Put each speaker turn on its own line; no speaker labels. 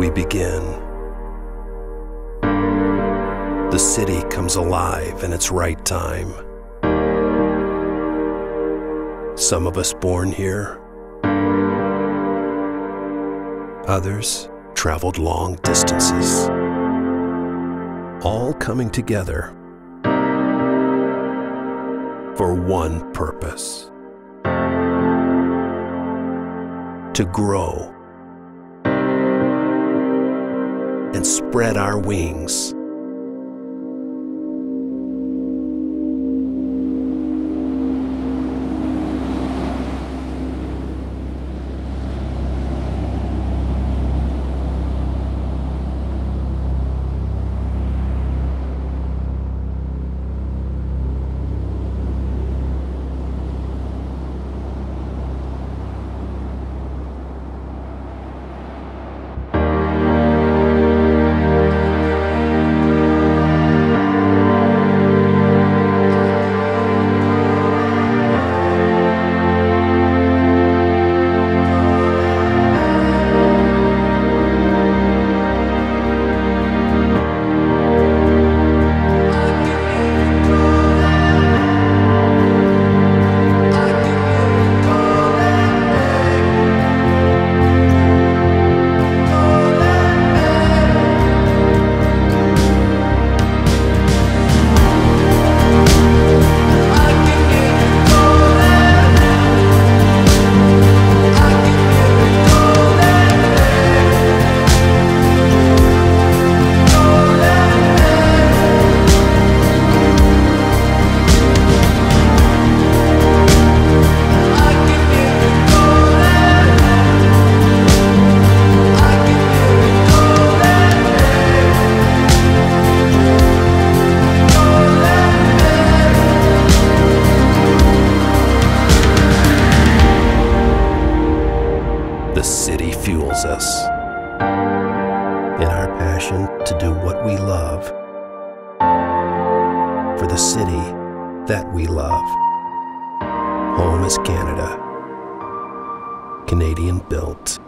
we begin. The city comes alive in its right time. Some of us born here, others traveled long distances, all coming together for one purpose to grow and spread our wings. The city fuels us in our passion to do what we love for the city that we love. Home is Canada. Canadian built.